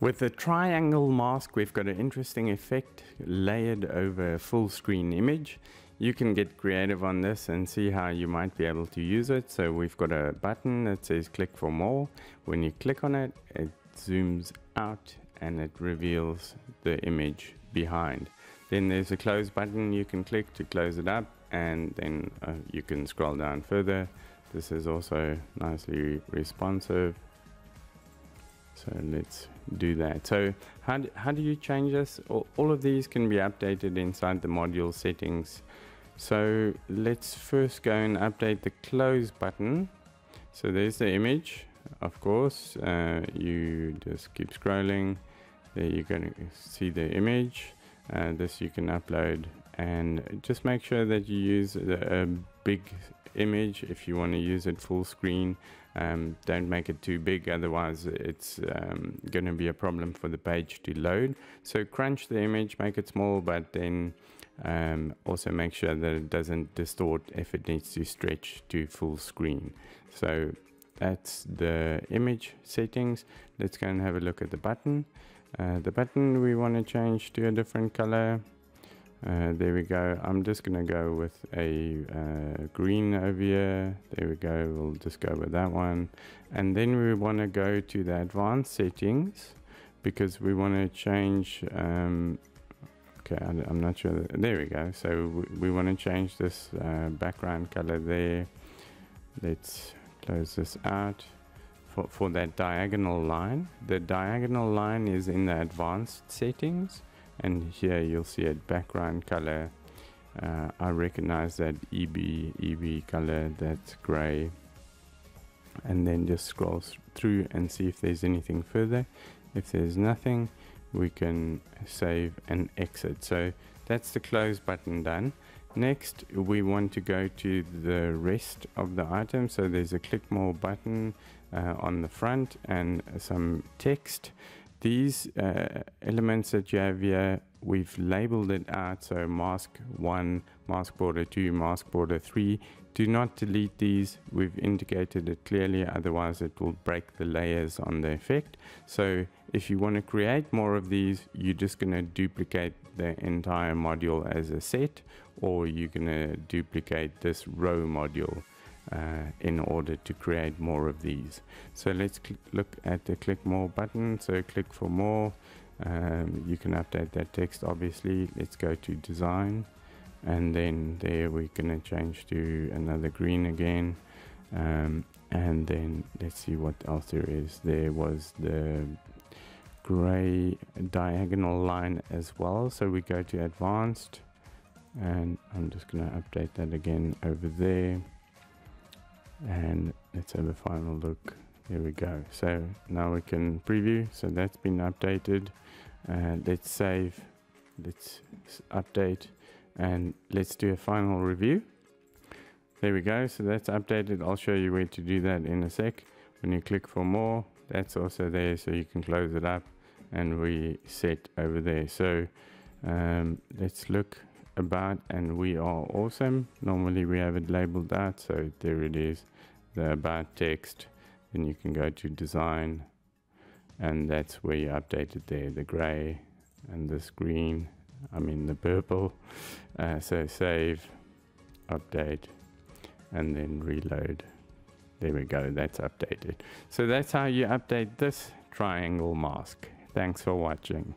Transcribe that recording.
With the triangle mask, we've got an interesting effect layered over a full screen image. You can get creative on this and see how you might be able to use it. So we've got a button that says click for more. When you click on it, it zooms out and it reveals the image behind. Then there's a close button you can click to close it up and then uh, you can scroll down further. This is also nicely responsive. So let's do that. So how do, how do you change this? All, of these can be updated inside the module settings. So let's first go and update the close button. So there's the image, of course. Uh, you just keep scrolling. There you're going to see the image. Uh, this you can upload and just make sure that you use a big image. If you want to use it full screen um, don't make it too big otherwise it's um, going to be a problem for the page to load. So crunch the image make it small but then um, also make sure that it doesn't distort if it needs to stretch to full screen. So that's the image settings. Let's go and have a look at the button. Uh, the button we want to change to a different color uh, there we go. I'm just going to go with a uh, green over here. There we go. We'll just go with that one. And then we want to go to the advanced settings because we want to change. Um, okay, I, am not sure. That, there we go. So we, we want to change this uh, background color there. Let's close this out. For, for that diagonal line. The diagonal line is in the advanced settings and here you'll see a background color. Uh, I recognize that EB EB color that's gray. And then just scroll through and see if there's anything further. If there's nothing we can save and exit. So that's the close button done. Next we want to go to the rest of the item. So there's a click more button uh, on the front and some text these uh, elements that you have here, we've labeled it out. So mask 1, mask border 2, mask border 3. Do not delete these. We've indicated it clearly, otherwise it will break the layers on the effect. So if you want to create more of these, you're just going to duplicate the entire module as a set, or you're going to duplicate this row module uh, in order to create more of these. So let's look at the click more button. So click for more. Um, you can update that text obviously. Let's go to design and then there we're going to change to another green again. Um, and then let's see what else there is. There was the gray diagonal line as well. So we go to advanced and I'm just going to update that again over there and let's have a final look. Here we go. So now we can preview. So that's been updated. And let's save. Let's update. And let's do a final review. There we go. So that's updated. I'll show you where to do that in a sec. When you click for more that's also there. So you can close it up and we reset over there. So um, let's look about and we are awesome. Normally we have it labeled that so there it is the about text. Then you can go to design and that's where you update it there the gray and this green I mean the purple. Uh, so save update and then reload. There we go that's updated. So that's how you update this triangle mask. Thanks for watching